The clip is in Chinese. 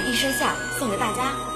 一声笑送给大家。